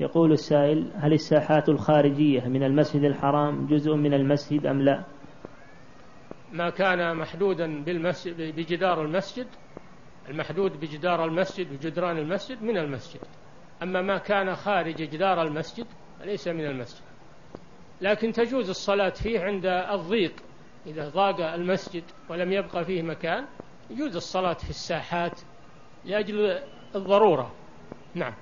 يقول السائل هل الساحات الخارجية من المسجد الحرام جزء من المسجد أم لا؟ ما كان محدودا بالمسجد بجدار المسجد المحدود بجدار المسجد وجدران المسجد من المسجد. أما ما كان خارج جدار المسجد ليس من المسجد. لكن تجوز الصلاة فيه عند الضيق. إذا ضاق المسجد ولم يبقى فيه مكان يجوز الصلاة في الساحات لأجل الضرورة. نعم.